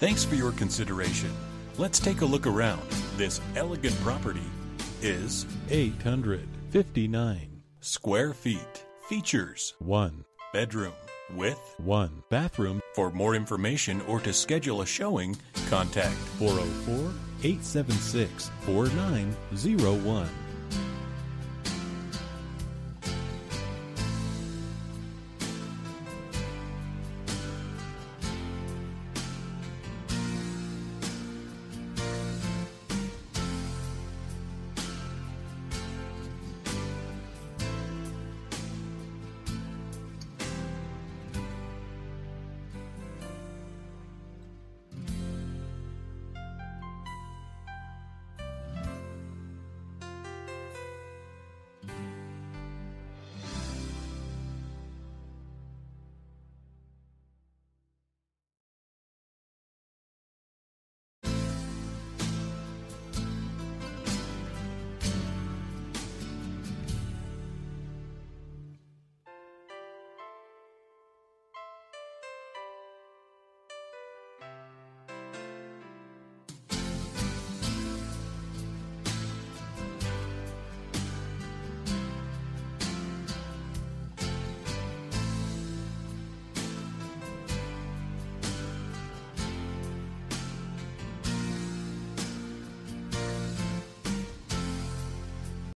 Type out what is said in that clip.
Thanks for your consideration. Let's take a look around. This elegant property is 859 square feet. Features 1 bedroom with 1 bathroom For more information or to schedule a showing, contact 404 876 4901